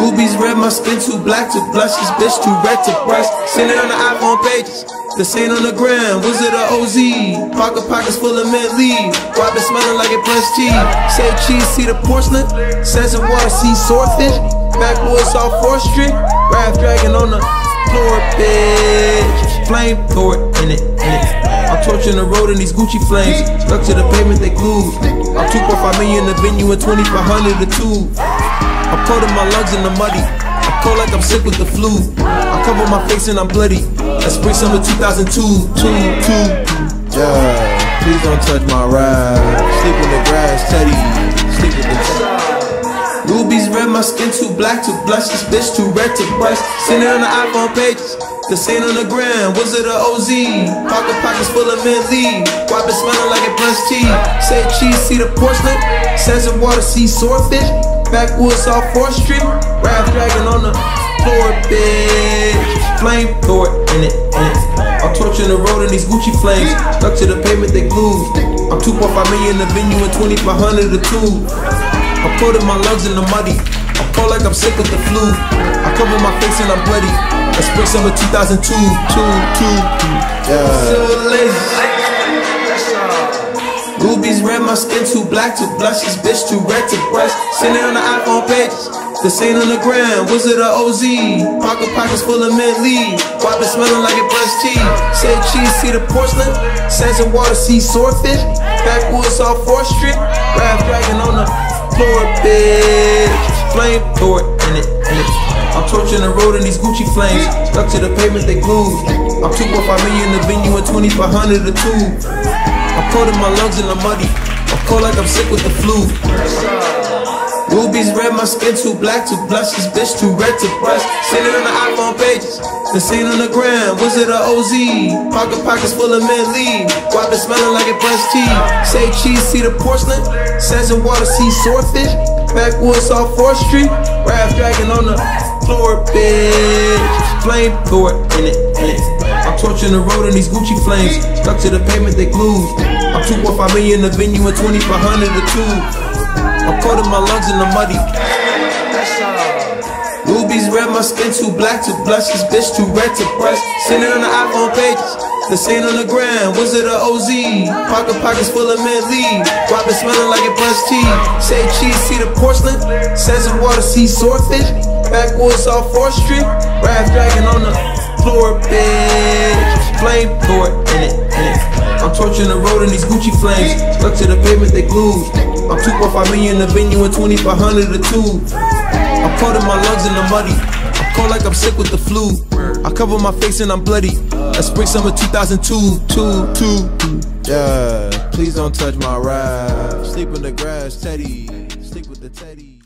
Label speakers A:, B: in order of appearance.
A: Rubies red, my skin too black to blush. This bitch too red to brush. Seen it on the iPhone pages. The same on the gram, was it a OZ? Pocket pockets full of mint leaf. Been smelling like it French tea? Say cheese, see the porcelain. Says in water, see swordfish. Backwoods off 4th Street. Raf dragon on the floor, bitch. Flame throw it in it, in it. I'm torching the road in these Gucci flames. Stuck to the pavement, they glued. I'm 2.5 million the venue and 2500 the two. I'm coating my lungs in the muddy. I'm cold like I'm sick with the flu. I cover my face and I'm bloody. That's spring summer 2002. Two, two. Yeah, please don't touch my ride. Sleep in the grass, Teddy. Sleep with the. Rubies red, my skin too black to blush. This bitch too red to brush. It on the iPhone pages. The same on the gram, was it a OZ? Pocket pockets full of leaf. Why been smelling like it French tea? Say cheese, see the porcelain. Says in water, see swordfish. Backwoods off 4th Street. Raf dragon on the floor, bitch. Flame throw it in it, in it. I'm torching the road in these Gucci flames. Stuck to the pavement, they glued. I'm 2.5 million in the venue and 2500 the two. I'm putting my lungs in the muddy. I'm cold like I'm sick with the flu. I cover my face and I'm bloody. That's spring summer 2002. Two, two. Yeah. So lazy. Rubies red, my skin too black to blush. This bitch too red to brush. Seen it on the iPhone pages. The same on the gram, was it a OZ? Pocket pockets full of mint leaf. Why been smelling like it French tea? Say cheese, see the porcelain. Sands and water, see swordfish. Backwoods off 4th Street. Raf dragon on the floor, bitch. Flame throw it in it, it. I'm torching the road in these Gucci flames. Stuck to the pavement, they glued. I'm 2.5 million in the venue and 2500 the two. I'm coating my lungs in the muddy. I'm cold like I'm sick with the flu. Rubies red, my skin too black to blush. This bitch too red to brush. Seen it on the iPhone pages. The same on the gram, was it a OZ? Pocket pockets full of mint leaf. Why been smelling like it French tea? Say cheese, see the porcelain. Sands in water, see swordfish. Backwoods off 4th Street. Raf dragon on the floor, bitch. Flame throw it in it, in it. I'm torching the road in these Gucci flames. Stuck to the pavement, they glued. I'm 2.5 million in the venue and 2500 the two. I'm coating my lungs in the muddy. Rubies red, my skin too black to blush. This bitch too red to brush. Seen it on the iPhone pages. The same on the ground, was it a OZ? Pocket pockets full of mint. Why been smelling like it French tea? Say cheese, see the porcelain. Says in water, see swordfish. Backwoods off 4th Street. Raf dragon on the floor, bitch. Flame it in it, in it. I'm torching the road in these Gucci flames. Stuck to the pavement, they glued. I'm 2.5 million in the venue and 2500 the two. I'm coating my lungs in the muddy. I'm cold like I'm sick with the flu. I cover my face and I'm bloody. That's spring summer 2002. Two, two. Yeah, please don't touch my ride. Sleep in the grass, Teddy. Sleep with the Teddy.